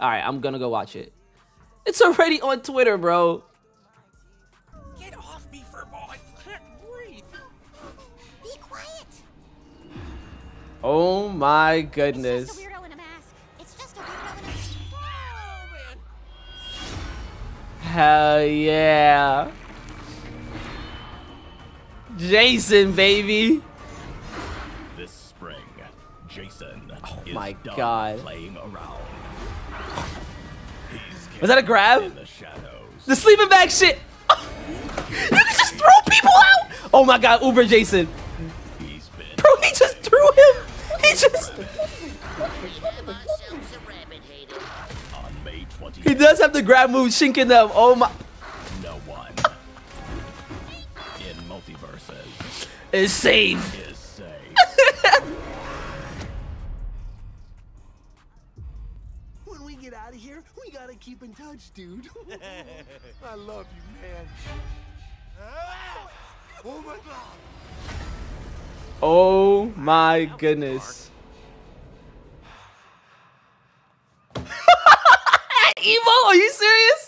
All right, I'm gonna go watch it. It's already on Twitter, bro. Get off me, furball! I can't breathe. Be quiet. Oh my goodness. just a weirdo in a mask. It's just a weirdo in a mask. Oh. Hell yeah. Jason, baby. This spring, Jason Oh is my done God. playing around. Was that a grab? The. The sleeping bag shit. you can just throw people out. Oh my god, Uber Jason. He's been Bro, he just threw him. He just. on May 20th. He does have the grab move, shinking them. Oh my. No one in Multiversus Is safe. Get out of here, we gotta keep in touch, dude. I love you, man. Oh my god. Oh my goodness. Evo, are you serious?